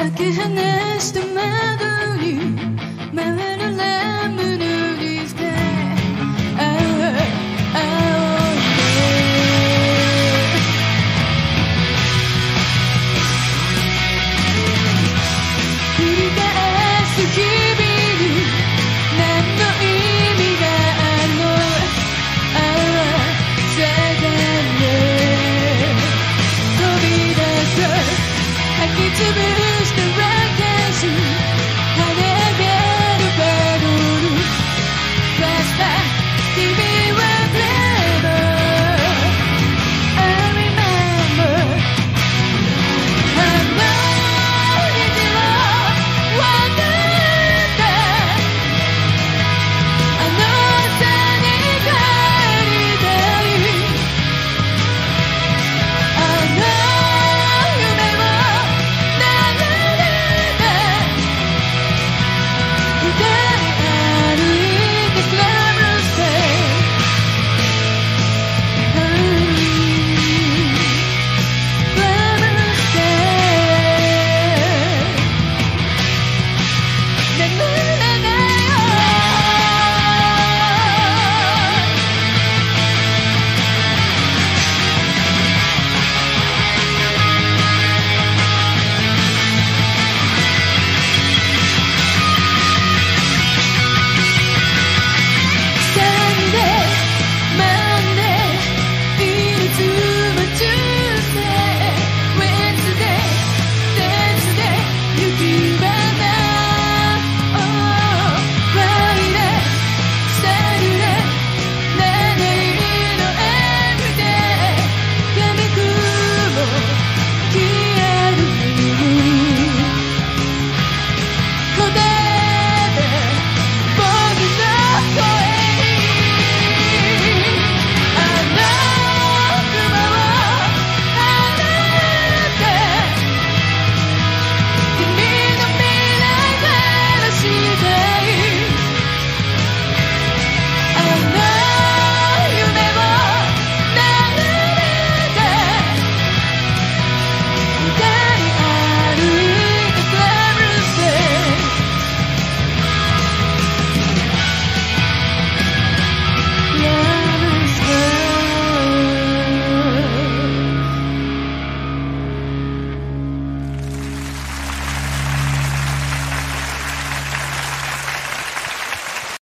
Aki haneştim ben ölü, ben ölülem.